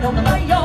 don't know